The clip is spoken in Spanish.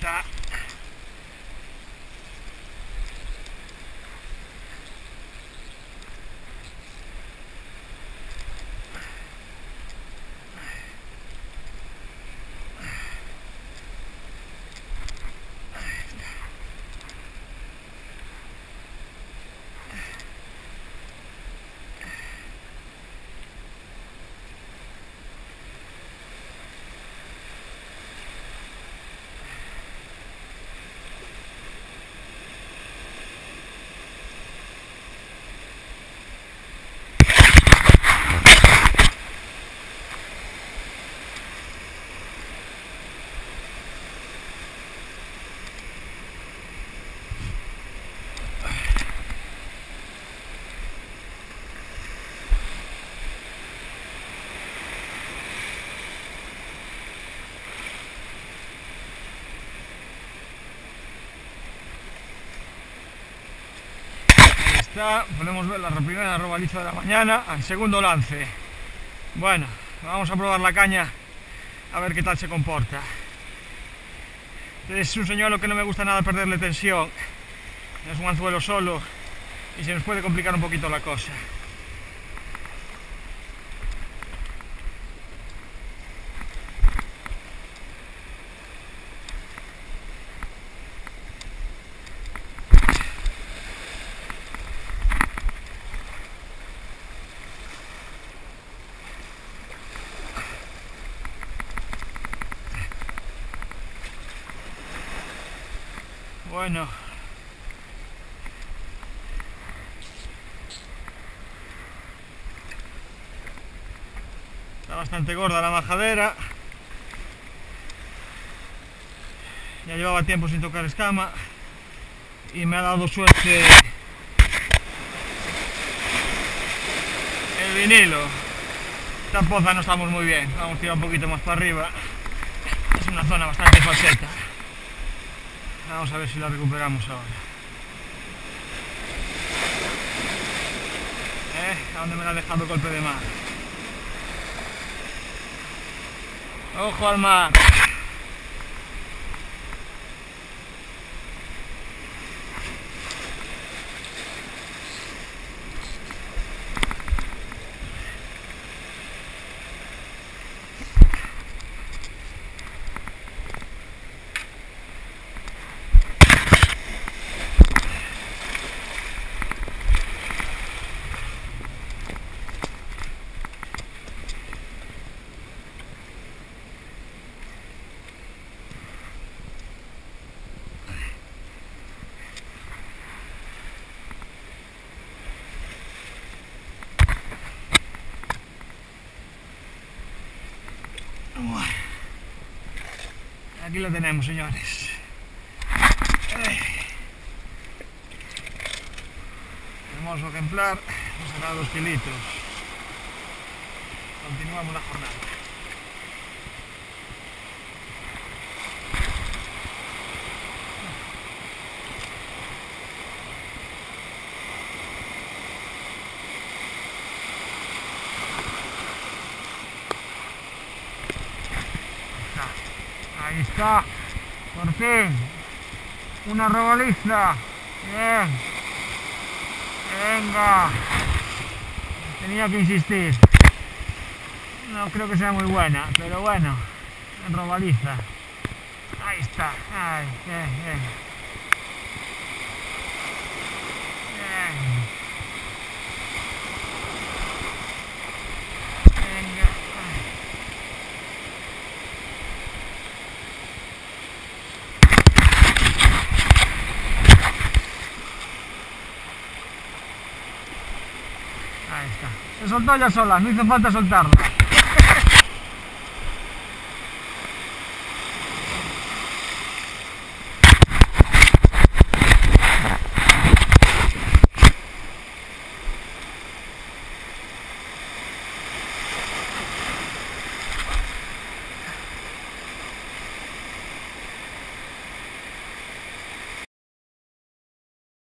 that. Podemos ver la primera robaliza de la mañana al segundo lance. Bueno, vamos a probar la caña a ver qué tal se comporta. Es un señuelo que no me gusta nada perderle tensión. Es un anzuelo solo y se nos puede complicar un poquito la cosa. Bueno. Está bastante gorda la majadera. Ya llevaba tiempo sin tocar escama y me ha dado suerte el vinilo. Esta poza no estamos muy bien, vamos a tirar un poquito más para arriba. Es una zona bastante falseta. Vamos a ver si la recuperamos ahora. ¿Eh? ¿A dónde me la ha dejado el golpe de mar? ¡Ojo al mar! Aquí lo tenemos, señores. Hermoso ejemplar, nos hará dos kilitos. Continuamos la jornada. Ahí está, por fin, una robaliza. Bien, venga, tenía que insistir. No creo que sea muy buena, pero bueno, robaliza. Ahí está, ay, bien. Bien. Venga, ay. Ahí está. Se soltó sola, no hizo falta soltarla.